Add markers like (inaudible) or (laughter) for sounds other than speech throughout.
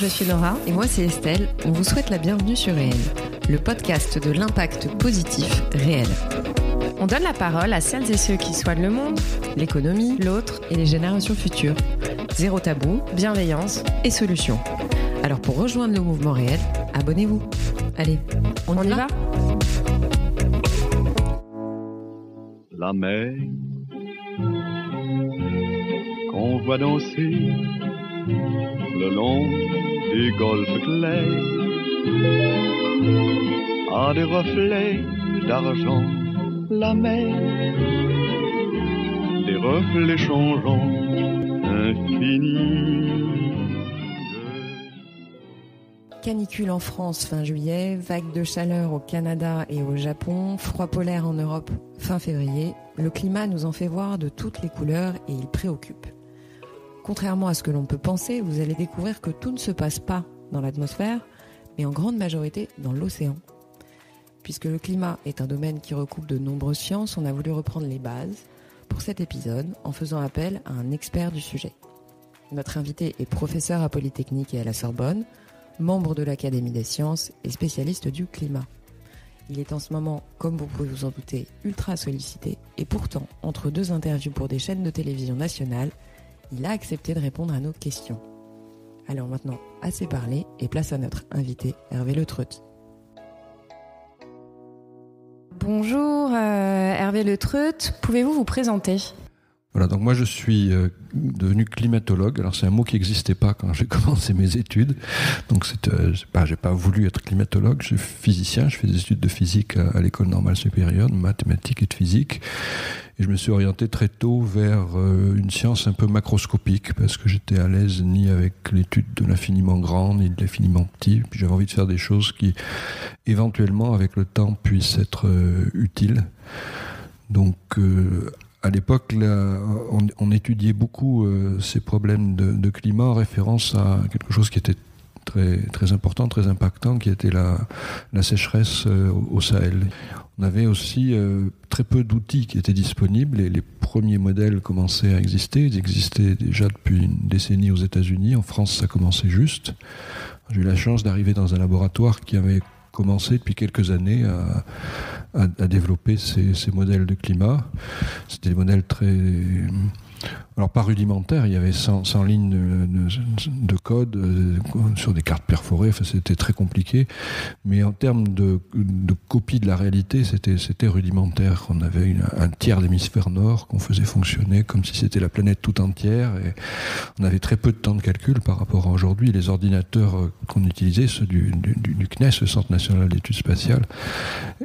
je suis Nora. Et moi, c'est Estelle. On vous souhaite la bienvenue sur Réel, le podcast de l'impact positif réel. On donne la parole à celles et ceux qui soignent le monde, l'économie, l'autre et les générations futures. Zéro tabou, bienveillance et solutions. Alors pour rejoindre le mouvement réel, abonnez-vous. Allez, on, y, va, La mer qu'on voit danser le long des golfes clairs a des reflets d'argent la mer, des reflets changeants infinis. Canicule en France fin juillet, vague de chaleur au Canada et au Japon, froid polaire en Europe fin février, le climat nous en fait voir de toutes les couleurs et il préoccupe. Contrairement à ce que l'on peut penser, vous allez découvrir que tout ne se passe pas dans l'atmosphère, mais en grande majorité dans l'océan. Puisque le climat est un domaine qui recoupe de nombreuses sciences, on a voulu reprendre les bases pour cet épisode en faisant appel à un expert du sujet. Notre invité est professeur à Polytechnique et à la Sorbonne, membre de l'Académie des sciences et spécialiste du climat. Il est en ce moment, comme vous pouvez vous en douter, ultra sollicité et pourtant, entre deux interviews pour des chaînes de télévision nationales, il a accepté de répondre à nos questions. Alors maintenant, assez parlé et place à notre invité Hervé Le Treut. Bonjour euh, Hervé Le Treut, pouvez-vous vous présenter? Voilà, donc moi je suis euh, devenu climatologue. Alors c'est un mot qui n'existait pas quand j'ai (laughs) commencé mes études. Donc c'est, euh, pas, j'ai pas voulu être climatologue. Je suis physicien. Je fais des études de physique à, à l'école normale supérieure, de mathématiques et de physique. Et je me suis orienté très tôt vers euh, une science un peu macroscopique parce que j'étais à l'aise ni avec l'étude de l'infiniment grand ni de l'infiniment petit. Puis j'avais envie de faire des choses qui, éventuellement, avec le temps, puissent être euh, utiles. Donc euh, à l'époque, on, étudiait beaucoup ces problèmes de, climat en référence à quelque chose qui était très, important, très impactant, qui était la, sécheresse euh, au Sahel. On avait aussi euh, très peu d'outils qui étaient disponibles et les premiers modèles commençaient à exister. Ils existaient déjà depuis une décennie aux États-Unis. En France, ça commençait juste. J'ai eu la chance d'arriver dans un laboratoire qui avait commencé depuis quelques années à, développer ces, modèles de climat. C'était des modèles très alors pas rudimentaire, il y avait 100, 100 lignes de, de, de code euh, sur des cartes perforées, c'était très compliqué, mais en termes de, copie de la réalité, c'était rudimentaire. On avait un tiers d'hémisphère nord qu'on faisait fonctionner comme si c'était la planète tout entière, on avait très peu de temps de calcul par rapport à aujourd'hui. Les ordinateurs qu'on utilisait, ceux du, CNES, le Centre national d'études spatiales,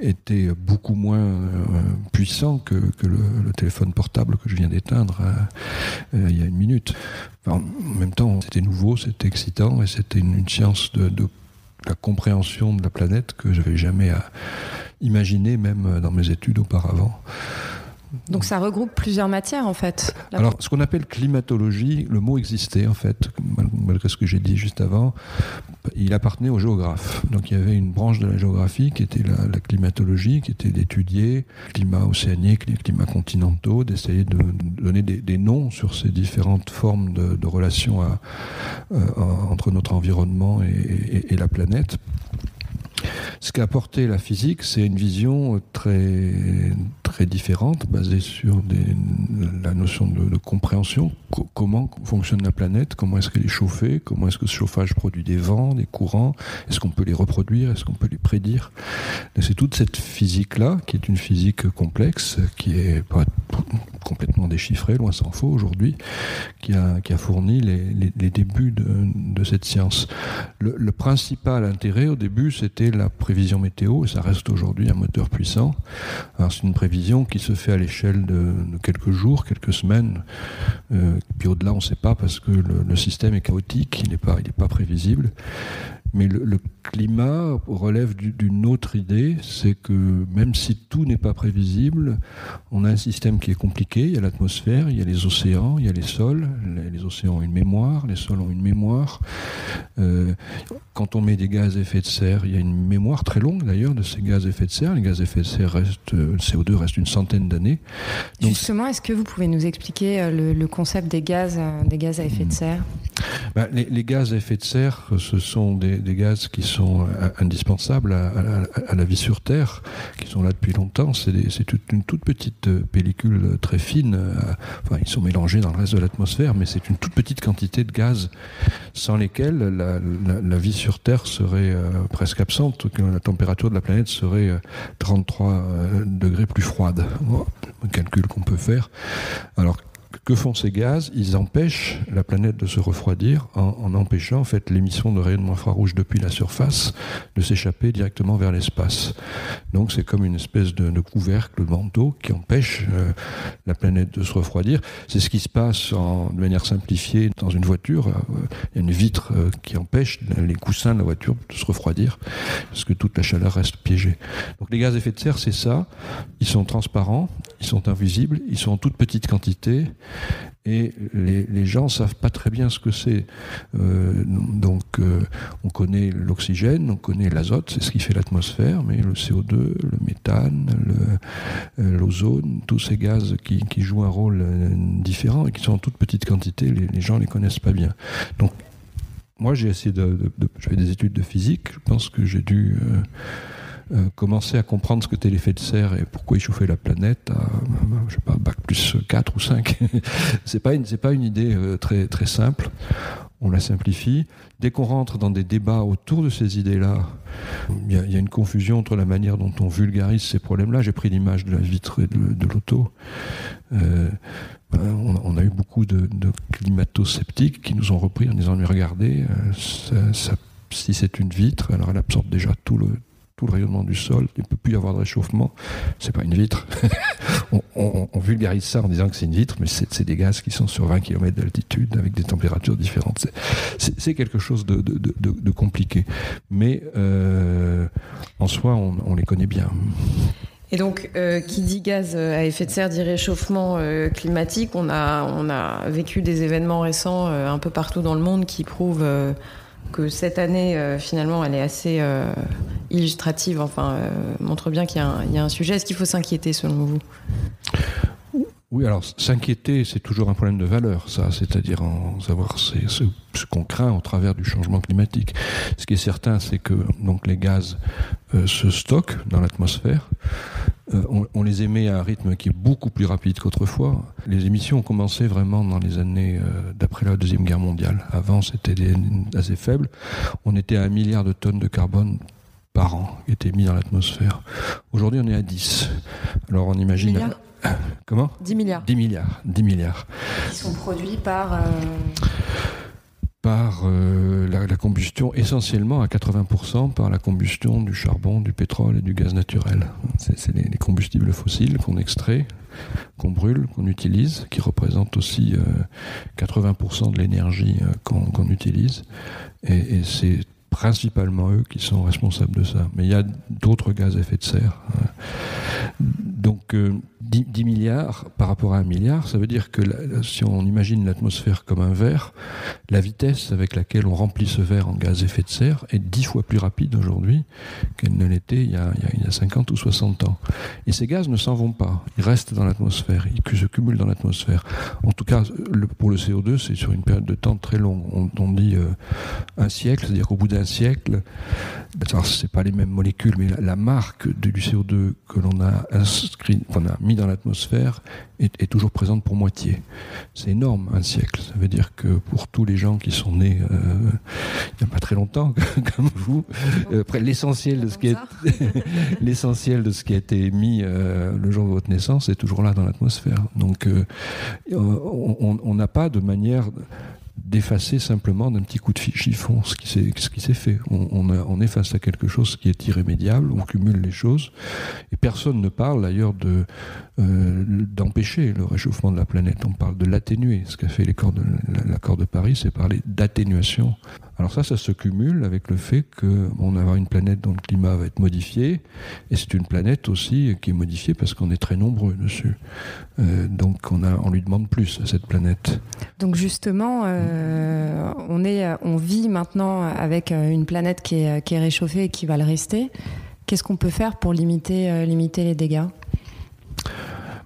étaient beaucoup moins euh, puissants que, le, le, téléphone portable que je viens d'éteindre. Euh, euh, il y a une minute. En même temps, c'était nouveau, c'était excitant et c'était une, science de, de, la compréhension de la planète que j'avais jamais imaginé, même dans mes études auparavant. Donc ça regroupe plusieurs matières en fait. Alors ce qu'on appelle climatologie, le mot existait en fait, malgré ce que j'ai dit juste avant, il appartenait aux géographes. Donc il y avait une branche de la géographie qui était la, climatologie, qui était d'étudier le climat océanique, les climats continentaux, d'essayer de, donner des, noms sur ces différentes formes de, relations euh, entre notre environnement et, la planète. Ce qu'a apporté la physique, c'est une vision très, très différente, basée sur la notion de, compréhension. Co comment fonctionne la planète? Comment est-ce qu'elle est chauffée? Comment est-ce que ce chauffage produit des vents, des courants? Est-ce qu'on peut les reproduire? Est-ce qu'on peut les prédire? C'est toute cette physique-là, qui est une physique complexe, qui est pas complètement déchiffrée, loin s'en faut aujourd'hui, qui a, fourni les, débuts de, de, cette science. Le, le principal intérêt au début, c'était la prévision météo, et ça reste aujourd'hui un moteur puissant. C'est une prévision qui se fait à l'échelle de, quelques jours, quelques semaines, euh, puis au-delà, on ne sait pas parce que le, système est chaotique, il n'est pas prévisible. Mais le, le climat relève d'une autre idée, c'est que même si tout n'est pas prévisible, on a un système qui est compliqué, il y a l'atmosphère, il y a les océans, il y a les sols, les, océans ont une mémoire, les sols ont une mémoire. Euh, quand on met des gaz à effet de serre, il y a une mémoire très longue d'ailleurs de ces gaz à effet de serre. Les gaz à effet de serre restent, le CO2 reste une centaine d'années. Justement, est-ce que vous pouvez nous expliquer le, le concept des gaz, des gaz à effet de serre? Ben, les, les, gaz à effet de serre, ce sont des, des gaz qui sont indispensables à, la vie sur Terre, qui sont là depuis longtemps. C'est une toute petite pellicule très fine. Enfin, ils sont mélangés dans le reste de l'atmosphère, mais c'est une toute petite quantité de gaz sans lesquels la, vie sur Terre serait euh, presque absente, la température de la planète serait 33 euh, degrés plus froide. Bon, un calcul qu'on peut faire. Alors, que font ces gaz Ils empêchent la planète de se refroidir en, empêchant en fait l'émission de rayonnement infrarouge depuis la surface de s'échapper directement vers l'espace. Donc c'est comme une espèce de, de, couvercle de manteau qui empêche euh, la planète de se refroidir. C'est ce qui se passe en, de manière simplifiée dans une voiture. Euh, il y a une vitre euh, qui empêche les coussins de la voiture de se refroidir parce que toute la chaleur reste piégée. Donc les gaz à effet de serre, c'est ça. Ils sont transparents, ils sont invisibles, ils sont en toute petite quantité et les, gens savent pas très bien ce que c'est. Euh, donc, euh, on connaît l'oxygène, on connaît l'azote, c'est ce qui fait l'atmosphère, mais le CO2, le méthane, l'ozone, tous ces gaz qui, jouent un rôle euh, différent et qui sont en toute petite quantité, les, gens les connaissent pas bien. Donc, moi, j'ai essayé de, de, de, je fais des études de physique. Je pense que j'ai dû euh, euh, commencer à comprendre ce que était l'effet de serre et pourquoi il chauffait la planète à, je sais pas, bac plus 4 ou 5. (laughs) c'est pas une, c'est pas une idée euh, très, très simple. On la simplifie. Dès qu'on rentre dans des débats autour de ces idées-là, il y, a une confusion entre la manière dont on vulgarise ces problèmes-là. J'ai pris l'image de la vitre et de, l'auto. Euh, on, a eu beaucoup de, de climato-sceptiques qui nous ont repris en disant mais regardez, euh, si c'est une vitre, alors elle absorbe déjà tout le, tout le rayonnement du sol, il ne peut plus y avoir de réchauffement. C'est pas une vitre. (laughs) on, vulgarise ça en disant que c'est une vitre, mais c'est des gaz qui sont sur 20 km d'altitude avec des températures différentes. C'est quelque chose de, compliqué. Mais euh, en soi, on, les connaît bien. Et donc, euh, qui dit gaz à effet de serre dit réchauffement euh, climatique. On a, on a vécu des événements récents euh, un peu partout dans le monde qui prouvent euh, que cette année, euh, finalement, elle est assez euh, illustrative, enfin, euh, montre bien qu'il y, y, a un sujet. Est-ce qu'il faut s'inquiéter, selon vous? Oui, alors s'inquiéter, c'est toujours un problème de valeur, ça, c'est-à-dire en savoir ce, qu'on craint au travers du changement climatique. Ce qui est certain, c'est que donc les gaz euh, se stockent dans l'atmosphère. Euh, on, les émet à un rythme qui est beaucoup plus rapide qu'autrefois. Les émissions ont commencé vraiment dans les années euh, d'après la deuxième guerre mondiale. Avant, c'était assez faible. On était à un milliard de tonnes de carbone par an qui étaient mis dans l'atmosphère. Aujourd'hui, on est à 10. Alors, on imagine. Comment 10 milliards. 10 milliards. 10 milliards. Qui sont produits par. Euh... Par euh, la, la, combustion, essentiellement à 80% par la combustion du charbon, du pétrole et du gaz naturel. C'est les, les, combustibles fossiles qu'on extrait, qu'on brûle, qu'on utilise, qui représentent aussi euh, 80% de l'énergie euh, qu'on qu utilise. Et, et c'est principalement eux qui sont responsables de ça. Mais il y a d'autres gaz à effet de serre. Donc euh, 10, 10 milliards par rapport à un milliard, ça veut dire que si on imagine l'atmosphère comme un verre, la vitesse avec laquelle on remplit ce verre en gaz à effet de serre est 10 fois plus rapide aujourd'hui qu'elle ne l'était il, y a 50 ou 60 ans. Et ces gaz ne s'en vont pas, ils restent dans l'atmosphère, ils se cumulent dans l'atmosphère. En tout cas, pour le CO2, c'est sur une période de temps très longue. On, dit euh, un siècle, c'est-à-dire qu'au bout d'un siècle, c'est pas les mêmes molécules, mais la, marque du CO2 que l'on a inscrit, qu'on a mis dans l'atmosphère est, est, toujours présente pour moitié. C'est énorme, un siècle. Ça veut dire que pour tous les gens qui sont nés euh, il n'y a pas très longtemps, (laughs) comme vous, euh, l'essentiel de ce qui est (laughs) l'essentiel de ce qui a été émis euh, le jour de votre naissance est toujours là dans l'atmosphère. Donc, euh, on n'a pas de manière d'effacer simplement d'un petit coup de chiffon ce qui s'est fait. On, on, a, on est face à quelque chose qui est irrémédiable, on cumule les choses, et personne ne parle d'ailleurs d'empêcher de, euh, le réchauffement de la planète. On parle de l'atténuer. Ce qu'a fait l'accord de, de Paris, c'est parler d'atténuation. Alors ça, ça se cumule avec le fait qu'on a une planète dont le climat va être modifié, et c'est une planète aussi qui est modifiée parce qu'on est très nombreux dessus. Euh, donc on, a, on lui demande plus à cette planète. Donc justement, euh, on, est, on vit maintenant avec une planète qui est, qui est réchauffée et qui va le rester. Qu'est-ce qu'on peut faire pour limiter, euh, limiter les dégâts?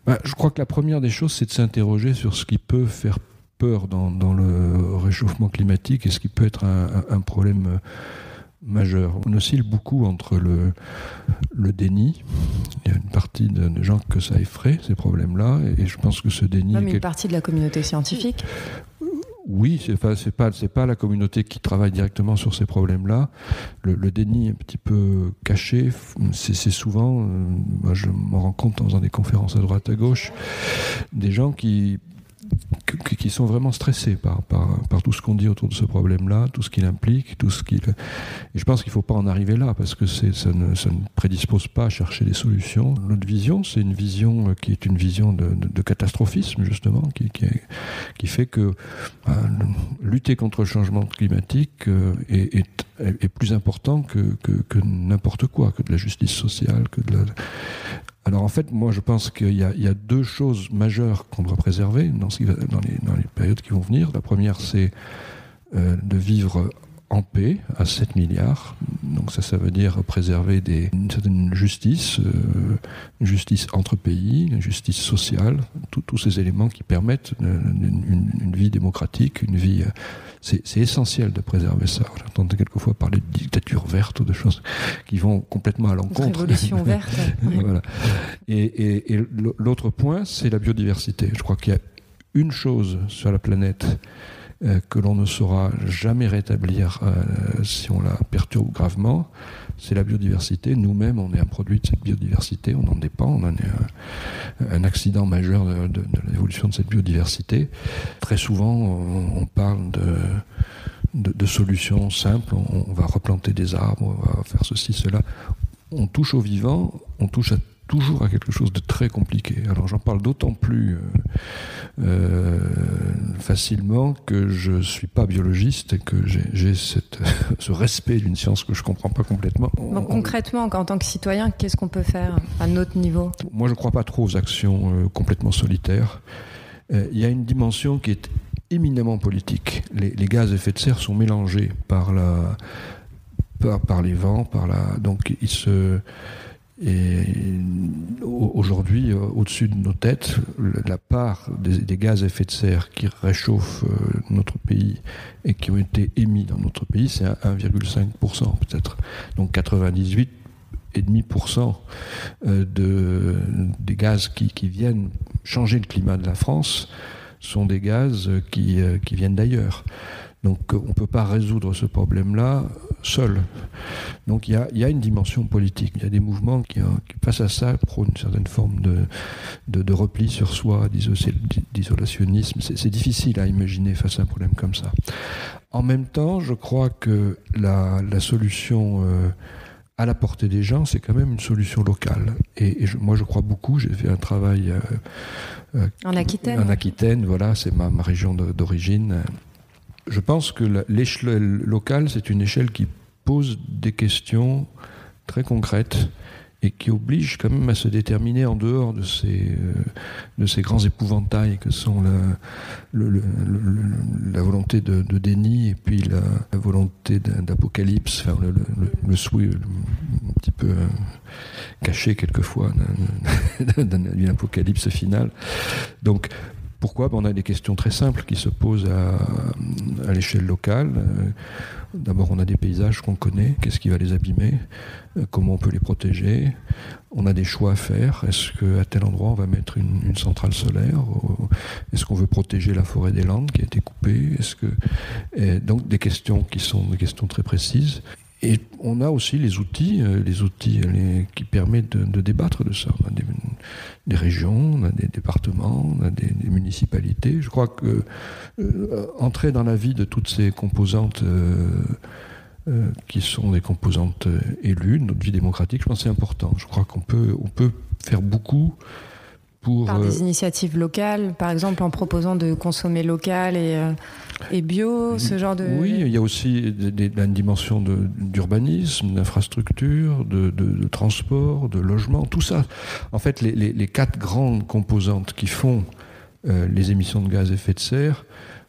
Bah, Je crois que la première des choses, c'est de s'interroger sur ce qui peut faire peur dans, le réchauffement climatique et ce qui peut être un, problème majeur. On oscille beaucoup entre le, le déni. Il y a une partie de, gens que ça effraie, ces problèmes-là, et je pense que ce déni... Même une partie de la communauté scientifique oui, c'est pas pas pas la communauté qui travaille directement sur ces problèmes-là. Le, déni un petit peu caché, c'est souvent, euh, moi je m'en rends compte en faisant des conférences à droite à gauche, des gens qui qui sont vraiment stressés par, par, tout ce qu'on dit autour de ce problème-là, tout ce qu'il implique, tout ce qu'il. Et je pense qu'il ne faut pas en arriver là parce que ça ne, ça ne prédispose pas à chercher des solutions. Notre vision, c'est une vision qui est une vision de, catastrophisme justement, qui, qui, fait que ben, lutter contre le changement climatique euh, est, est, est, plus important que, que, que n'importe quoi, que de la justice sociale, que de la alors en fait, moi je pense qu'il y, a deux choses majeures qu'on doit préserver dans, les, périodes qui vont venir. La première, c'est euh, de vivre en paix à 7 milliards. Donc ça, ça veut dire préserver une certaine justice, euh, justice entre pays, une justice sociale, tous ces éléments qui permettent une, vie démocratique, une vie... Euh, c'est essentiel de préserver ça. J'entends quelquefois parler de dictature verte ou de choses qui vont complètement à l'encontre. Révolution (laughs) verte. voilà. Et, et l'autre point, c'est la biodiversité. Je crois qu'il y a une chose sur la planète que l'on ne saura jamais rétablir euh, si on la perturbe gravement, c'est la biodiversité. Nous-mêmes, on est un produit de cette biodiversité, on en dépend, on en est un, accident majeur de, l'évolution de cette biodiversité. Très souvent, on, parle de, solutions simples, on, va replanter des arbres, on va faire ceci, cela. On touche au vivant, on touche à toujours à quelque chose de très compliqué. Alors j'en parle d'autant plus euh, euh, facilement que je ne suis pas biologiste et que j'ai (laughs) ce respect d'une science que je ne comprends pas complètement. Donc concrètement, en tant que citoyen, qu'est-ce qu'on peut faire à notre niveau? Moi, je ne crois pas trop aux actions euh, complètement solitaires. Il y a une dimension qui est éminemment politique. Les, les, gaz à effet de serre sont mélangés par la par, par les vents, par la donc ils se et aujourd'hui, euh, au-dessus de nos têtes, la part des, gaz à effet de serre qui réchauffent euh, notre pays et qui ont été émis dans notre pays, c'est 1,5% peut-être. Donc 98,5% euh, de, des gaz qui, viennent changer le climat de la France sont des gaz qui viennent d'ailleurs. Donc on ne peut pas résoudre ce problème-là seul. Donc il y, a, une dimension politique. Il y a des mouvements qui, face à ça, prônent une certaine forme de, de, repli sur soi, d'isolationnisme. C'est difficile à imaginer face à un problème comme ça. En même temps, je crois que la, solution... Euh, à la portée des gens, c'est quand même une solution locale. Et, moi, je crois beaucoup. J'ai fait un travail euh, euh, en Aquitaine. En Aquitaine, voilà, c'est ma, ma, région d'origine je pense que l'échelle locale, c'est une échelle qui pose des questions très concrètes et qui oblige quand même à se déterminer en dehors de ces, euh, grands épouvantails que sont la, volonté de, déni et puis la, volonté d'apocalypse, le, souhait un petit peu euh, caché quelquefois (laughs) d'une apocalypse finale. Donc pourquoi ben, On a des questions très simples qui se posent à, l'échelle locale. Euh, d'abord, on a des paysages qu'on connaît, qu'est-ce qui va les abîmer, euh, comment on peut les protéger? On a des choix à faire. Est-ce qu'à tel endroit, on va mettre une, centrale solaire? Est-ce qu'on veut protéger la forêt des Landes qui a été coupée? Donc des questions qui sont des questions très précises. Et on a aussi les outils, euh, les outils qui permettent de, débattre de ça. On a des, régions, on a des départements, on a des, municipalités. Je crois que euh, entrer dans la vie de toutes ces composantes euh, qui sont des composantes élues notre vie démocratique, je pense que c'est important. Je crois qu'on peut, on peut faire beaucoup par des euh, initiatives locales, par exemple en proposant de consommer local et, euh, et bio, ce genre de... Oui, il y a aussi des, une dimension d'urbanisme, d'infrastructure, de, de, transport, de logement, tout ça. En fait, les, les, les quatre grandes composantes qui font euh, les émissions de gaz à effet de serre,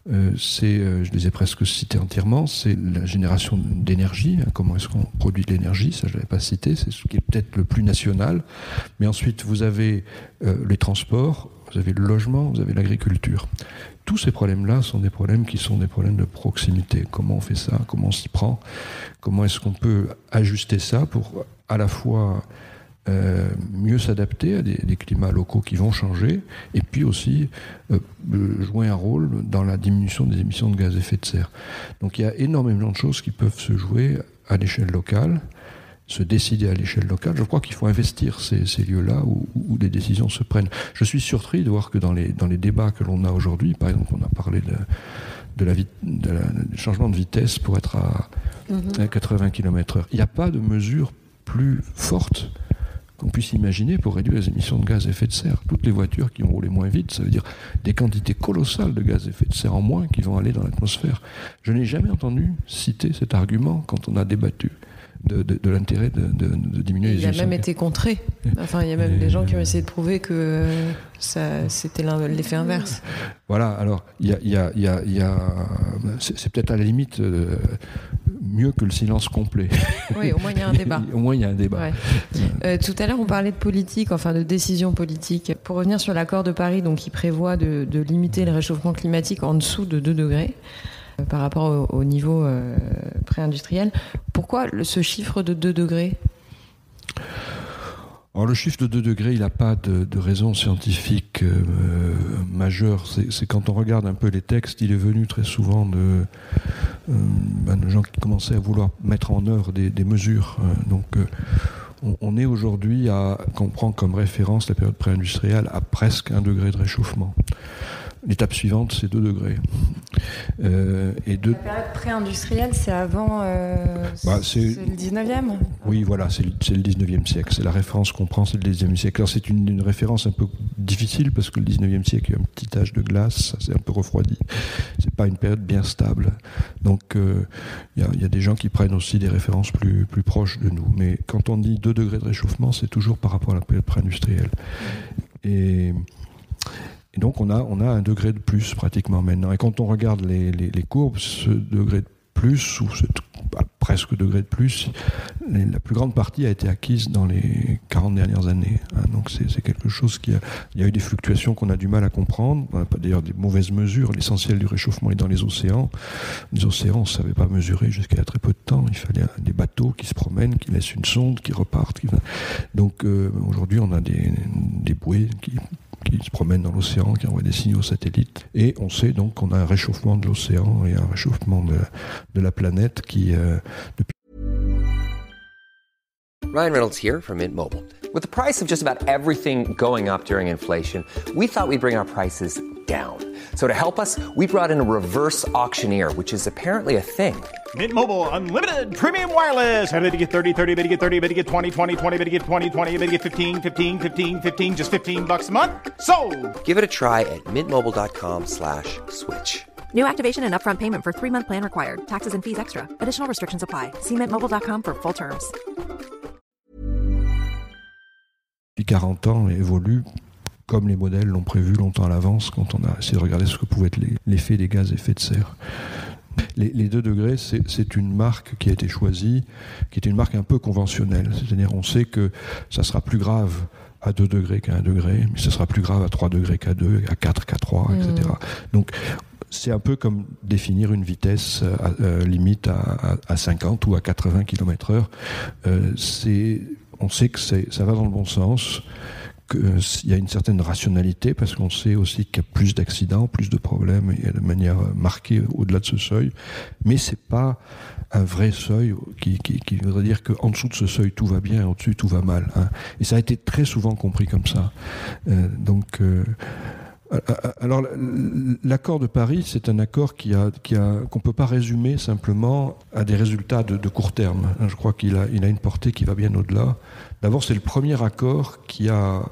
euh, c'est, euh, je les ai presque cités entièrement, c'est la génération d'énergie. Hein, comment est-ce qu'on produit de l'énergie Ça, je ne l'avais pas cité. C'est ce qui est peut-être le plus national. Mais ensuite, vous avez euh, les transports, vous avez le logement, vous avez l'agriculture. tous ces problèmes-là sont des problèmes qui sont des problèmes de proximité. Comment on fait ça? Comment on s'y prend? Comment est-ce qu'on peut ajuster ça pour à la fois euh, mieux s'adapter à des, climats locaux qui vont changer, et puis aussi euh, jouer un rôle dans la diminution des émissions de gaz à effet de serre. Donc il y a énormément de choses qui peuvent se jouer à l'échelle locale, se décider à l'échelle locale. Je crois qu'il faut investir ces, lieux-là où, des décisions se prennent. Je suis surpris de voir que dans les, dans les débats que l'on a aujourd'hui, par exemple, on a parlé de, de la, du changement de vitesse pour être à, à 80 km/h. Il n'y a pas de mesure plus forte qu'on puisse imaginer pour réduire les émissions de gaz à effet de serre. Toutes les voitures qui vont rouler moins vite, ça veut dire des quantités colossales de gaz à effet de serre en moins qui vont aller dans l'atmosphère. Je n'ai jamais entendu citer cet argument quand on a débattu de, l'intérêt de, diminuer les émissions. Il a même été contré. Enfin, il y a même des gens qui ont essayé de prouver que c'était l'effet inverse. Voilà, alors, il y a, c'est peut-être à la limite euh, mieux que le silence complet. (laughs) Oui, au moins il y a un débat. (laughs) au moins il y a un débat. Euh, tout à l'heure, on parlait de politique, enfin de décision politique. Pour revenir sur l'accord de Paris, donc qui prévoit de, limiter le réchauffement climatique en dessous de 2 degrés par rapport au, niveau euh, pré-industriel, pourquoi ce chiffre de 2 degrés? Le chiffre de 2 degrés, il n'a pas de, raison scientifique euh, majeure. C'est quand on regarde un peu les textes, il est venu très souvent de, euh, ben, gens qui commençaient à vouloir mettre en œuvre des, mesures. Euh, donc on, on, est aujourd'hui à, qu'on prend comme référence la période pré-industrielle, à presque un degré de réchauffement. L'étape suivante, c'est 2 degrés. Euh, et La période pré-industrielle, c'est avant euh, bah, c'est, le 19e Oui, voilà, c'est le, 19e siècle. C'est la référence qu'on prend, c'est le 19e siècle. Alors c'est une, référence un peu difficile parce que le 19e siècle, il y a un petit âge de glace, c'est un peu refroidi. C'est pas une période bien stable. Donc euh, il y, a des gens qui prennent aussi des références plus, plus proches de nous. Mais quand on dit 2 degrés de réchauffement, c'est toujours par rapport à la période pré-industrielle. Et et donc on a, on a un degré de plus pratiquement maintenant. Et quand on regarde les, les, courbes, ce degré de plus, ou ce bah, presque degré de plus, la plus grande partie a été acquise dans les 40 dernières années. Hein. donc c'est quelque chose qui a, il y a eu des fluctuations qu'on a du mal à comprendre. On n'a pas d'ailleurs des mauvaises mesures. L'essentiel du réchauffement est dans les océans. Les océans, on ne savait pas mesurer jusqu'à a très peu de temps. Il fallait des bateaux qui se promènent, qui laissent une sonde, qui repartent. Donc euh, aujourd'hui, on a des, des bouées qui qui se promènent dans l'océan, qui envoient des signaux satellites. Et on sait donc qu'on a un réchauffement de l'océan et un réchauffement de, de la planète qui, euh, depuis Ryan Reynolds here from Mint Mobile. With the price of just about everything going up during inflation, we thought we'd bring our prices down. So to help us, we brought in a reverse auctioneer, which is apparently a thing. Mint Mobile unlimited premium wireless. Ready to get 30, 30, bit to get 30, bit to get 20, 20, 20, bit to get 20, 20, bit to get 15, 15, 15, 15 just 15 bucks a month. So, Give it a try at mintmobile.com/switch. slash New activation and upfront payment for 3-month plan required. Taxes and fees extra. Additional restrictions apply. See mintmobile.com for full terms. Depuis 40 ans évolue comme les modèles l'ont prévu longtemps à l'avance quand on a essayé de regarder ce que pouvait être l'effet des gaz à effet de serre. Les, les 2 degrés, c'est une marque qui a été choisie, qui est une marque un peu conventionnelle. C'est-à-dire, on sait que ça sera plus grave à 2 degrés qu'à 1 degré, mais ça sera plus grave à 3 degrés qu'à 2, à 4 qu'à 3, etc. Donc, c'est un peu comme définir une vitesse euh, euh, limite à, à, 50 ou à 80 km/h. Euh, on sait que ça va dans le bon sens qu'il y a une certaine rationalité parce qu'on sait aussi qu'il y a plus d'accidents, plus de problèmes et de manière marquée au-delà de ce seuil. Mais c'est pas un vrai seuil qui, voudrait dire qu'en dessous de ce seuil tout va bien et au-dessus tout va mal. Hein. Et ça a été très souvent compris comme ça. Euh, donc euh, alors, l'accord de Paris, c'est un accord qui a, qui a, qu'on ne peut pas résumer simplement à des résultats de, court terme. Je crois qu'il a, il a une portée qui va bien au-delà. D'abord, c'est le premier accord qui a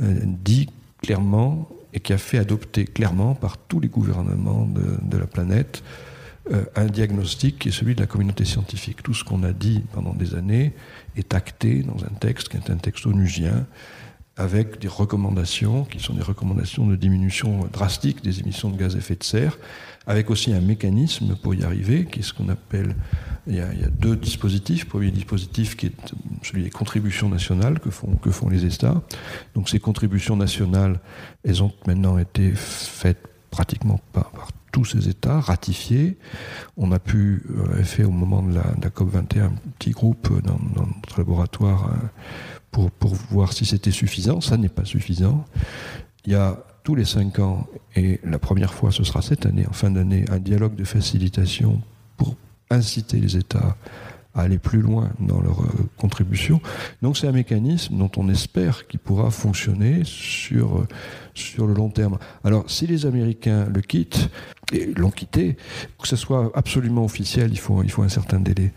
euh, dit clairement et qui a fait adopter clairement par tous les gouvernements de, la planète euh, un diagnostic qui est celui de la communauté scientifique. Tout ce qu'on a dit pendant des années est acté dans un texte qui est un texte onusien avec des recommandations qui sont des recommandations de diminution drastique des émissions de gaz à effet de serre, avec aussi un mécanisme pour y arriver, qui est ce qu'on appelle il y, a, deux dispositifs. Le premier dispositif qui est celui des contributions nationales que font, que font les États. Donc ces contributions nationales, elles ont maintenant été faites pratiquement par, tous ces États, ratifié. On a pu, euh, fait au moment de la, de la COP21, un petit groupe dans, dans notre laboratoire euh, pour, voir si c'était suffisant. Ça n'est pas suffisant. Il y a tous les cinq ans, et la première fois ce sera cette année, en fin d'année, un dialogue de facilitation pour inciter les États à aller plus loin dans leur euh, contribution. Donc c'est un mécanisme dont on espère qu'il pourra fonctionner sur, euh, sur le long terme. Alors si les Américains le quittent, et l'ont quitté, que ce soit absolument officiel, il faut, il faut un certain délai.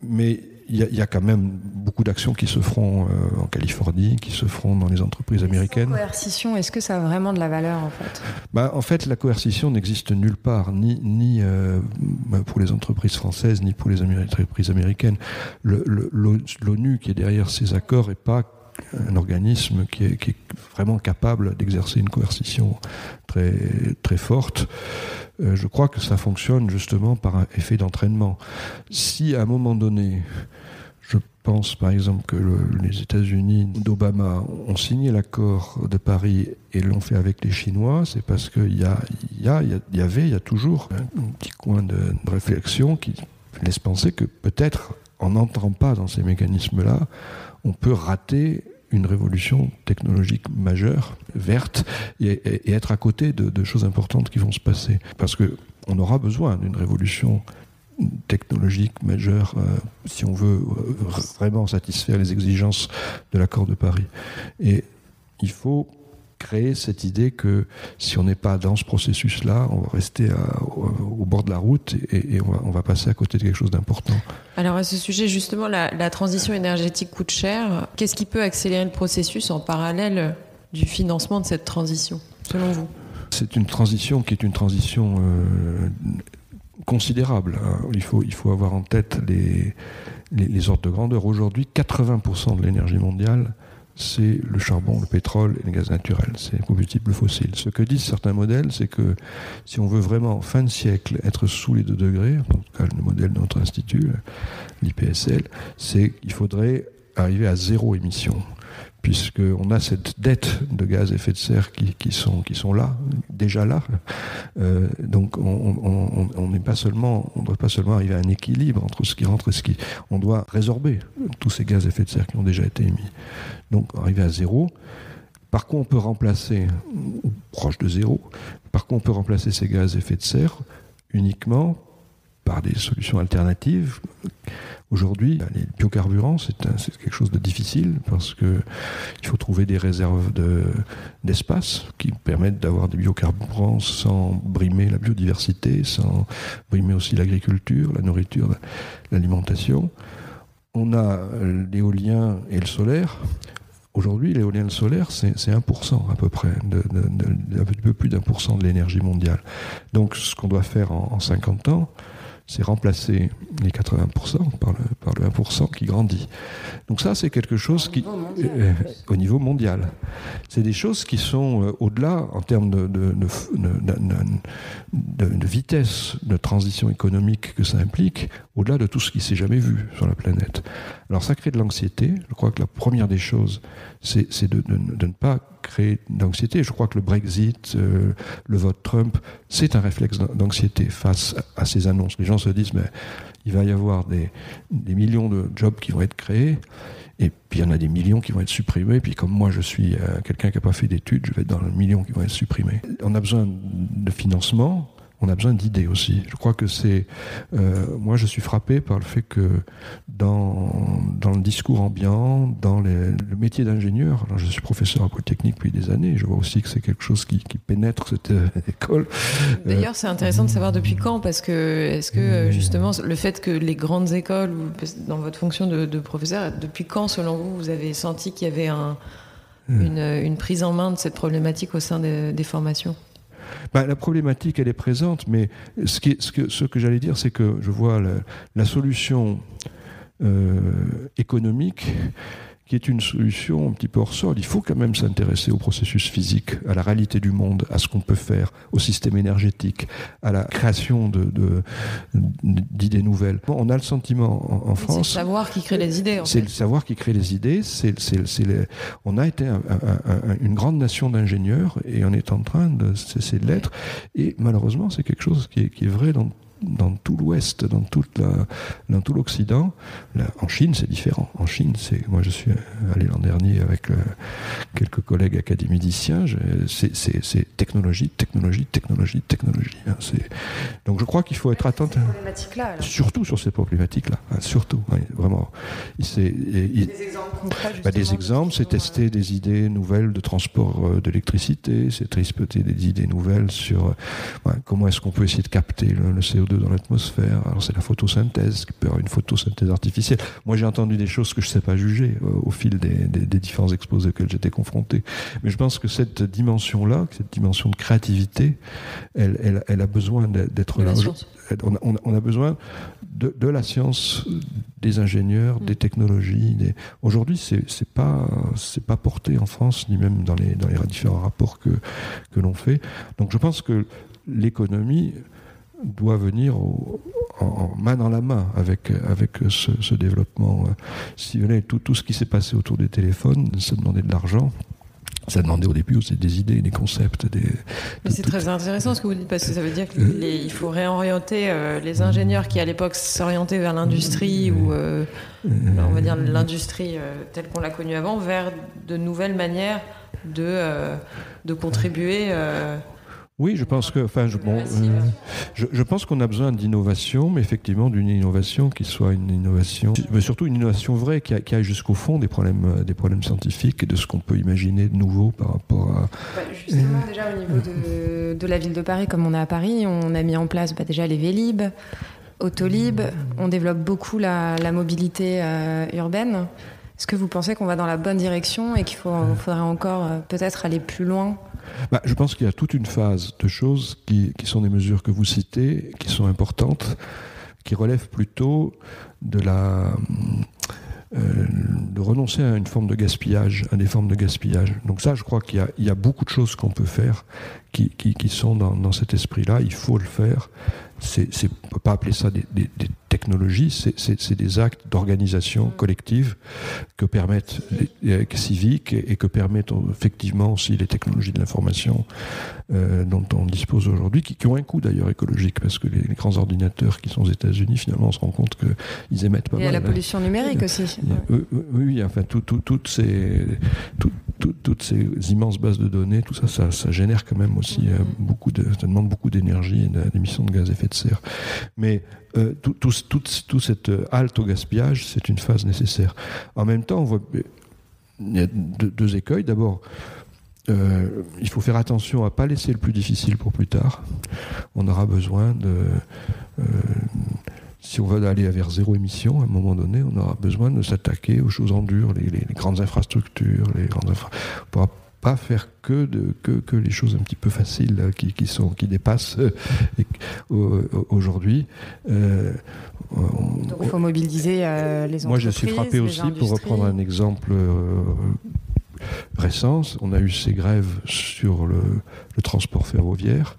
Mais il y, a, il y, a, quand même beaucoup d'actions qui se feront euh, en Californie, qui se feront dans les entreprises américaines. La coercition, est-ce que ça a vraiment de la valeur en fait? Bah, En fait, la coercition n'existe nulle part, ni, ni euh, pour les entreprises françaises, ni pour les entreprises américaines. L'ONU qui est derrière ces accords n'est pas un organisme qui est, qui est vraiment capable d'exercer une coercition très, très forte. Euh, je crois que ça fonctionne justement par un effet d'entraînement. Si à un moment donné, je pense par exemple que le, les États-Unis d'Obama ont signé l'accord de Paris et l'ont fait avec les Chinois, c'est parce qu'il y, avait, il y a toujours un petit coin de, de réflexion qui laisse penser que peut-être en n'entrant pas dans ces mécanismes-là, on peut rater une révolution technologique majeure, verte, et, être à côté de, de, choses importantes qui vont se passer. Parce qu'on aura besoin d'une révolution technologique majeure euh, si on veut euh, vraiment satisfaire les exigences de l'accord de Paris. Et il faut créer cette idée que si on n'est pas dans ce processus-là, on va rester à, au, au, bord de la route et, et on, va, on, va, passer à côté de quelque chose d'important. Alors à ce sujet, justement, la, la transition énergétique coûte cher. Qu'est-ce qui peut accélérer le processus en parallèle du financement de cette transition, selon vous? C'est une transition qui est une transition euh, considérable. Il faut, il faut avoir en tête les, les, les ordres de grandeur. Aujourd'hui, 80% de l'énergie mondiale c'est le charbon, le pétrole et le gaz naturel, c'est les combustibles fossiles. Ce que disent certains modèles, c'est que si on veut vraiment, fin de siècle, être sous les 2 degrés, en tout cas le modèle de notre institut, l'IPSL, c'est qu'il faudrait arriver à zéro émission puisqu'on a cette dette de gaz à effet de serre qui, sont, qui sont là, déjà là. Euh, donc on on ne doit pas seulement arriver à un équilibre entre ce qui rentre et ce qui. On doit résorber tous ces gaz à effet de serre qui ont déjà été émis. Donc arriver à zéro. Par contre, on peut remplacer, proche de zéro, par contre, on peut remplacer ces gaz à effet de serre uniquement par des solutions alternatives. Aujourd'hui, les biocarburants, c'est quelque chose de difficile parce que il faut trouver des réserves d'espace de, qui permettent d'avoir des biocarburants sans brimer la biodiversité, sans brimer aussi l'agriculture, la nourriture, l'alimentation. On a l'éolien et le solaire. Aujourd'hui, l'éolien et le solaire, c'est 1% à peu près, de, un peu plus d'un pour cent de l'énergie mondiale. Donc, ce qu'on doit faire en, en 50 ans, c'est remplacer les 80% par le, par le 1% qui grandit. Donc ça, c'est quelque chose qui, euh, au niveau mondial, c'est des choses qui sont euh, au-delà en termes de, de, de, de, vitesse de transition économique que ça implique, au-delà de tout ce qui s'est jamais vu sur la planète. Alors ça crée de l'anxiété. Je crois que la première des choses, c'est de ne pas créer d'anxiété. Je crois que le Brexit, euh, le vote Trump, c'est un réflexe d'anxiété face à ces annonces. Les gens se disent, mais il va y avoir des, millions de jobs qui vont être créés, et puis il y en a des millions qui vont être supprimés, puis comme moi je suis euh, quelqu'un qui n'a pas fait d'études, je vais être dans le million qui vont être supprimés. On a besoin de financement, on a besoin d'idées aussi. Je crois que c'est. Euh, moi, je suis frappé par le fait que dans, dans le discours ambiant, dans les, le métier d'ingénieur, je suis professeur à Polytechnique depuis des années, je vois aussi que c'est quelque chose qui, qui pénètre cette euh, (laughs) école. D'ailleurs, euh, c'est intéressant de savoir depuis quand, parce que est-ce que euh, justement le fait que les grandes écoles, dans votre fonction de, de professeur, depuis quand, selon vous, vous avez senti qu'il y avait un, une, une, prise en main de cette problématique au sein de, des formations? Bah, la problématique, elle est présente, mais ce, que, j'allais dire, c'est que je vois la, la solution euh, économique qui est une solution un petit peu hors sol. Il faut quand même s'intéresser au processus physique, à la réalité du monde, à ce qu'on peut faire, au système énergétique, à la création de, d'idées nouvelles. on a le sentiment en, France. C'est le savoir qui crée les idées. C'est le savoir qui crée les idées. C'est, on a été une grande nation d'ingénieurs et on est en train de cesser de l'être. Et malheureusement, c'est quelque chose qui est, qui est vrai dans dans tout l'Ouest, dans, toute la, dans tout l'Occident. En Chine, c'est différent. En Chine, c'est moi, je suis allé l'an dernier avec euh, quelques collègues académiciens. C'est technologie, technologie, technologie, technologie. Hein, donc, je crois qu'il faut être attentif. Surtout sur ces problématiques-là. Hein, surtout, vraiment. des exemples concrets. Bah, des exemples, c'est tester des idées nouvelles de transport euh, d'électricité, c'est tester des idées nouvelles sur euh, comment est-ce qu'on peut essayer de capter le, le CO2 dans l'atmosphère. Alors c'est la photosynthèse, qui peut avoir une photosynthèse artificielle. Moi j'ai entendu des choses que je ne sais pas juger euh, au fil des, différents exposés auxquels j'étais confronté. Mais je pense que cette dimension-là, cette dimension de créativité, elle, elle, a besoin d'être là. On a, besoin de, la science, des ingénieurs, des mm. technologies. Des... Aujourd'hui, c'est c'est pas c'est pas porté en France ni même dans les dans les différents rapports que que l'on fait. Donc je pense que l'économie doit venir en, main dans la main avec, avec ce, développement. Si vous voulez, tout, tout ce qui s'est passé autour des téléphones, ça demandait de l'argent. Ça demandait au début aussi des idées, des concepts. Des, c'est très intéressant ce que vous dites parce que ça veut dire qu'il euh, faut réorienter euh, les ingénieurs qui à l'époque s'orientaient vers l'industrie ou euh, on va dire l'industrie telle qu'on l'a connue avant vers de nouvelles manières de, de contribuer oui, je pense que, enfin, je, bon, euh, je, pense qu'on a besoin d'innovation, mais effectivement d'une innovation qui soit une innovation, mais surtout une innovation vraie, qui, aille jusqu'au fond des problèmes, euh, des problèmes scientifiques et de ce qu'on peut imaginer de nouveau par rapport à. Bah, justement, déjà au niveau de, la ville de Paris, comme on a à Paris, on a mis en place bah, déjà les Vélib, Autolib, on développe beaucoup la, mobilité euh, urbaine. Est-ce que vous pensez qu'on va dans la bonne direction et qu'il faudrait encore peut-être aller plus loin bah, je pense qu'il y a toute une phase de choses qui, sont des mesures que vous citez, qui sont importantes, qui relèvent plutôt de la euh, de renoncer à une forme de gaspillage, à des formes de gaspillage. Donc ça, je crois qu'il y, a beaucoup de choses qu'on peut faire qui, qui, qui sont dans, dans cet esprit-là. Il faut le faire. C'est, on ne peut pas appeler ça des, des, des technologies, c'est des actes d'organisation collective que permettent les, civiques et, que permettent effectivement aussi les technologies de l'information euh, dont on dispose aujourd'hui, qui, ont un coût d'ailleurs écologique, parce que les, grands ordinateurs qui sont aux États-Unis, finalement, on se rend compte qu'ils émettent pas mal. Il y a la pollution numérique aussi. oui, enfin, tout, toutes, ces, toutes ces immenses bases de données, tout ça, ça, génère quand même aussi euh, beaucoup ça demande beaucoup d'énergie et d'émissions de gaz à effet de serre. Mais euh, tout, tout, cette halte au gaspillage, c'est une phase nécessaire. En même temps, on voit, il y a deux, écueils. D'abord, euh, il faut faire attention à ne pas laisser le plus difficile pour plus tard. On aura besoin de. Euh, si on veut aller vers zéro émission, à un moment donné, on aura besoin de s'attaquer aux choses en dur, les, grandes infrastructures, les grandes pas faire que, de, que, que, les choses un petit peu faciles euh, qui, qui, sont, qui dépassent euh, aujourd'hui. Euh, Donc il faut mobiliser les entreprises. Moi, je suis frappé aussi, pour reprendre un exemple récent, on a eu ces grèves sur le, le transport ferroviaire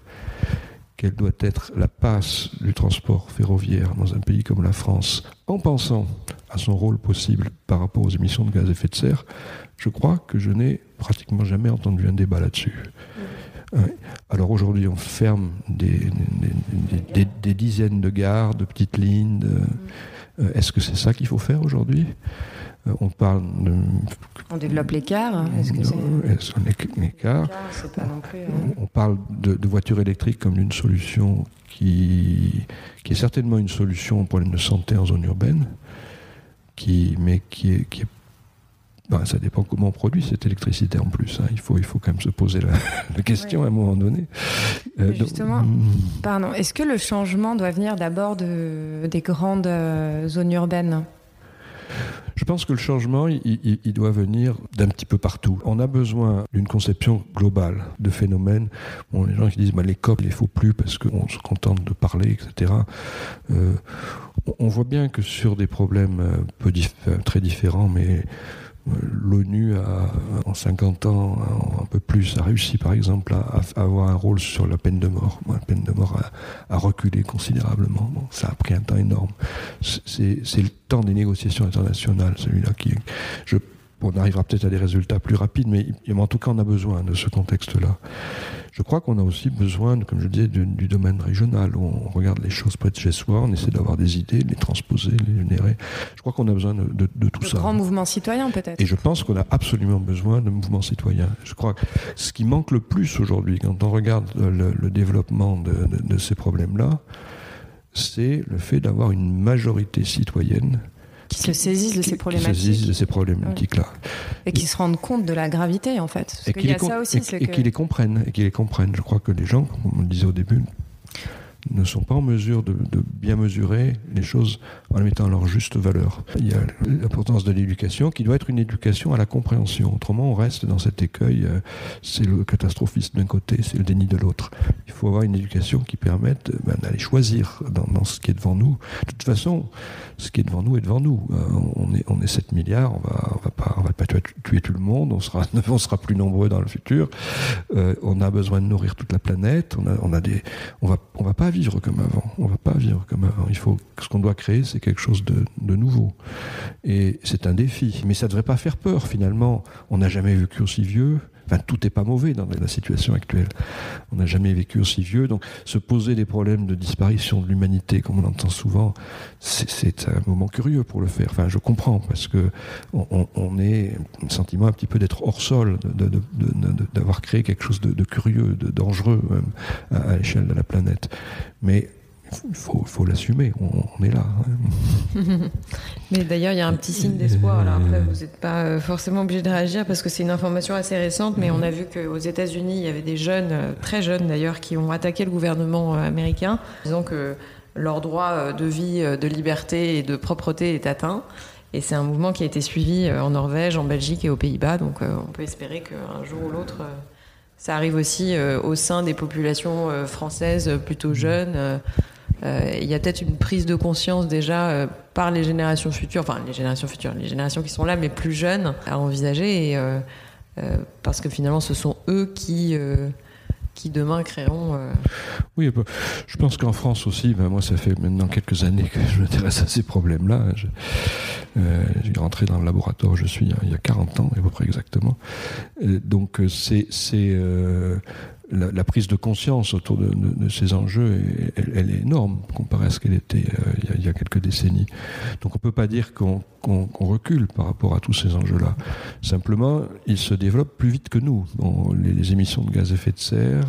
quelle doit être la passe du transport ferroviaire dans un pays comme la France, en pensant à son rôle possible par rapport aux émissions de gaz à effet de serre, je crois que je n'ai pratiquement jamais entendu un débat là-dessus. Alors aujourd'hui, on ferme des, des, dizaines de gares, de petites lignes. Euh, est-ce que c'est ça qu'il faut faire aujourd'hui? Euh, On parle de... On développe l'écart c'est... L'écart, On parle de, voitures électriques comme une solution qui, qui est certainement une solution au problème de santé en zone urbaine, qui, mais qui est, qui est bah, ça dépend comment on produit cette électricité en plus. Hein. Il, faut, il faut quand même se poser la, (laughs) question à un moment donné. Euh, justement, hmm. pardon, est-ce que le changement doit venir d'abord de, des grandes euh, zones urbaines? Je pense que le changement, il, doit venir d'un petit peu partout. On a besoin d'une conception globale de phénomènes. Bon, les gens qui disent bah, les COP, il ne faut plus parce qu'on se contente de parler, etc. Euh, on voit bien que sur des problèmes peu très différents, mais L'ONU, en 50 ans, un peu plus, a réussi par exemple à, avoir un rôle sur la peine de mort. La peine de mort a, reculé considérablement. ça a pris un temps énorme. C'est le temps des négociations internationales, celui-là qui. On arrivera peut-être à des résultats plus rapides, mais en tout cas, on a besoin de ce contexte-là. Je crois qu'on a aussi besoin, comme je disais, du, domaine régional, où on regarde les choses près de chez soi, on essaie d'avoir des idées, de les transposer, de les générer. Je crois qu'on a besoin de, tout ça. De grands mouvements citoyens, peut-être. Et je pense qu'on a absolument besoin de mouvements citoyens. Je crois que ce qui manque le plus aujourd'hui, quand on regarde le, développement de ces problèmes-là, c'est le fait d'avoir une majorité citoyenne qui se saisissent de ces problématiques. Qui se saisissent de ces problématiques-là. Et qui se rendent compte de la gravité, en fait. et qui les comprennent. Et qui les comprennent. Je crois que les gens, comme on le disait au début, ne sont pas en mesure de, bien mesurer les choses en les mettant à leur juste valeur. Il y a l'importance de l'éducation qui doit être une éducation à la compréhension. Autrement, on reste dans cet écueil, euh, c'est le catastrophisme d'un côté, c'est le déni de l'autre. Il faut avoir une éducation qui permette ben, d'aller choisir dans, ce qui est devant nous. De toute façon, ce qui est devant nous est devant nous. Euh, on est, on est 7 milliards, on va, on va pas, tuer, tout le monde, on sera, (laughs) on sera plus nombreux dans le futur. Euh, on a besoin de nourrir toute la planète, on a, va, on va pas vivre comme avant. On va pas vivre comme avant. Il faut ce qu'on doit créer, c'est quelque chose de, nouveau. Et c'est un défi. Mais ça devrait pas faire peur finalement. On n'a jamais vécu aussi vieux. Enfin, tout n'est pas mauvais dans la situation actuelle. On n'a jamais vécu aussi vieux. Donc, se poser des problèmes de disparition de l'humanité, comme on entend souvent, c'est un moment curieux pour le faire. Enfin, je comprends, parce que on, est un sentiment un petit peu d'être hors sol, d'avoir créé quelque chose de, curieux, de dangereux à, à l'échelle de la planète. Mais il faut, l'assumer, on, est là. Hein. (laughs) Mais d'ailleurs, il y a un petit signe d'espoir. Alors après, vous n'êtes pas euh, forcément obligé de réagir parce que c'est une information assez récente, mais on a vu qu'aux États-Unis, il y avait des jeunes, euh, très jeunes d'ailleurs, qui ont attaqué le gouvernement euh, américain, disant que leur droit de vie, de liberté et de propreté est atteint. Et c'est un mouvement qui a été suivi en Norvège, en Belgique et aux Pays-Bas. Donc on peut espérer qu'un jour ou l'autre, ça arrive aussi au sein des populations françaises plutôt jeunes. Euh, il y a peut-être une prise de conscience déjà euh, par les générations futures, enfin les générations futures, les générations qui sont là mais plus jeunes à envisager, euh, parce que finalement ce sont eux qui qui demain créeront. Oui, bah, je pense qu'en France aussi, ben moi ça fait maintenant quelques années que je m'intéresse à ces problèmes-là. J'ai rentré dans le laboratoire, je suis il y a 40 ans à peu près exactement. donc c'est la, prise de conscience autour de, ces enjeux, elle, est énorme comparée à ce qu'elle était euh, il, y a, quelques décennies. Donc on ne peut pas dire qu'on recule par rapport à tous ces enjeux-là. Simplement, ils se développent plus vite que nous. les, émissions de gaz à effet de serre,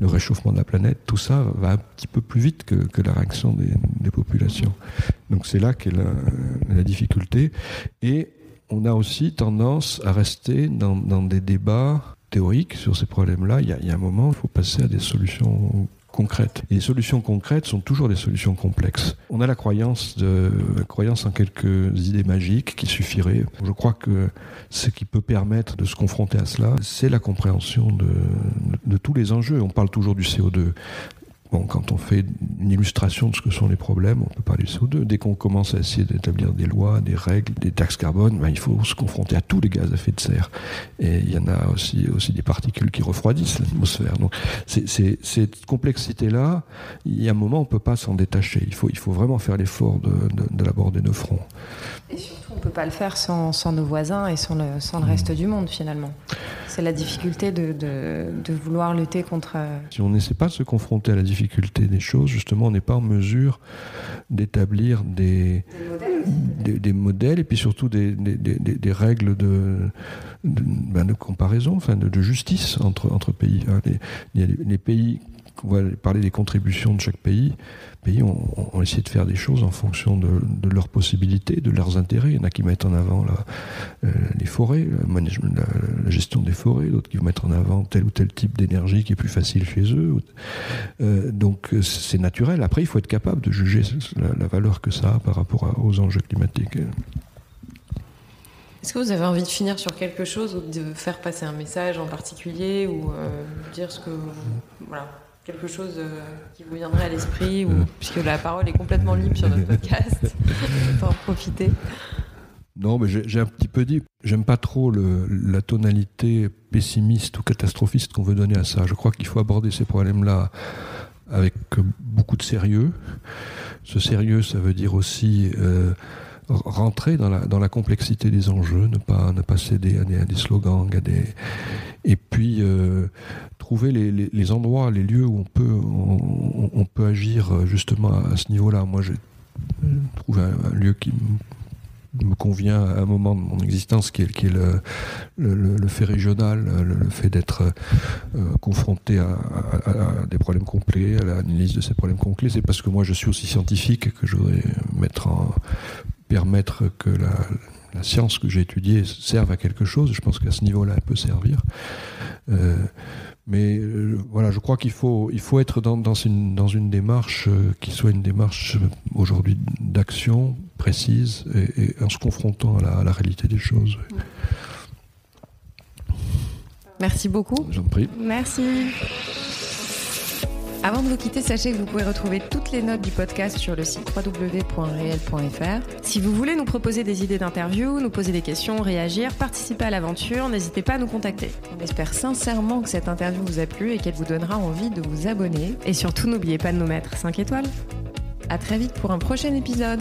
le réchauffement de la planète, tout ça va un petit peu plus vite que, la réaction des, populations. Donc c'est là qu'est la, difficulté. Et on a aussi tendance à rester dans des débats théorique sur ces problèmes-là, il y, a un moment, il faut passer à des solutions concrètes. Et les solutions concrètes sont toujours des solutions complexes. On a la croyance, la croyance en quelques idées magiques qui suffiraient. Je crois que ce qui peut permettre de se confronter à cela, c'est la compréhension de, tous les enjeux. On parle toujours du CO2. Bon, quand on fait une illustration de ce que sont les problèmes, on peut parler du CO2. Dès qu'on commence à essayer d'établir des lois, des règles, des taxes carbone, ben, il faut se confronter à tous les gaz à effet de serre. Et il y en a aussi, aussi des particules qui refroidissent l'atmosphère. Donc, cette complexité-là, il y a un moment, on ne peut pas s'en détacher. Il faut, il faut vraiment faire l'effort de, de, de l'aborder de front. On ne peut pas le faire sans, sans, nos voisins et sans le, sans le reste du monde, finalement. C'est la difficulté de, de, vouloir lutter contre. Euh, si on n'essaie pas de se confronter à la difficulté des choses, justement, on n'est pas en mesure d'établir des, des, modèles. et puis surtout des, règles de, ben de, comparaison, enfin de, justice entre, entre pays. Hein. il y a les pays on va parler des contributions de chaque pays. pays ont, essayé de faire des choses en fonction de, leurs possibilités, de leurs intérêts. Il y en a qui mettent en avant euh, les forêts, la, gestion des forêts, d'autres qui vont mettre en avant tel ou tel type d'énergie qui est plus facile chez eux. Euh, donc c'est naturel. Après, il faut être capable de juger la, valeur que ça a par rapport aux enjeux climatiques. Est-ce que vous avez envie de finir sur quelque chose ou de faire passer un message en particulier ou euh, dire ce que voilà quelque chose euh, qui vous viendrait à l'esprit, ou, puisque la parole est complètement libre sur notre podcast, (laughs) pour en profiter Non, mais j'ai un petit peu dit, j'aime pas trop le, la tonalité pessimiste ou catastrophiste qu'on veut donner à ça. Je crois qu'il faut aborder ces problèmes-là avec beaucoup de sérieux. Ce sérieux, ça veut dire aussi euh, rentrer dans la, dans la complexité des enjeux, ne pas, ne pas céder à des, à des slogans, à des... et puis euh, trouver les, les, endroits, les lieux où on peut, on, peut agir justement à ce niveau-là. Moi, j'ai trouvé un, lieu qui me convient à un moment de mon existence qui est, qui est le, le, fait régional, le, fait d'être euh, confronté à, des problèmes complets, à l'analyse de ces problèmes complets. C'est parce que moi je suis aussi scientifique que je voudrais mettre en, permettre que la, la science que j'ai étudiée serve à quelque chose. Je pense qu'à ce niveau-là, elle peut servir. Euh, mais euh, voilà, je crois qu'il faut, il faut être dans, dans, une, dans une démarche euh, qui soit une démarche euh, aujourd'hui d'action précise et, et, en se confrontant à la, à la réalité des choses. Merci beaucoup. J'en prie. Merci. Avant de vous quitter, sachez que vous pouvez retrouver toutes les notes du podcast sur le site www.réel.fr. Si vous voulez nous proposer des idées d'interview, nous poser des questions, réagir, participer à l'aventure, n'hésitez pas à nous contacter. On espère sincèrement que cette interview vous a plu et qu'elle vous donnera envie de vous abonner. Et surtout, n'oubliez pas de nous mettre 5 étoiles. À très vite pour un prochain épisode.